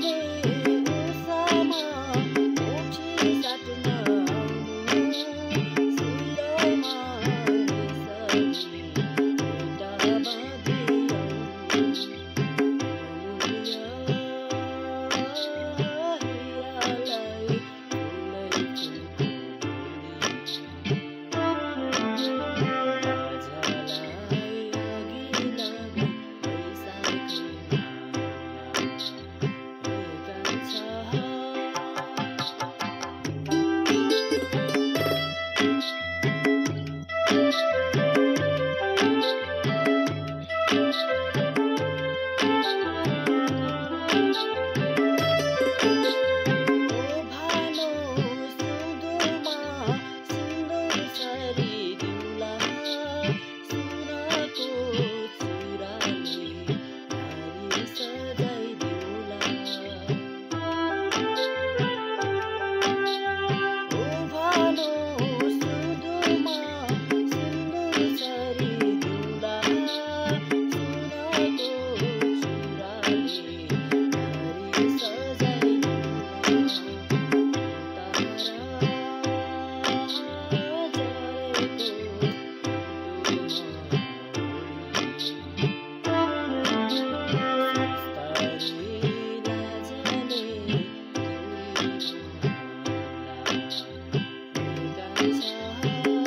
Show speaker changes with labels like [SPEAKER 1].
[SPEAKER 1] singing Thank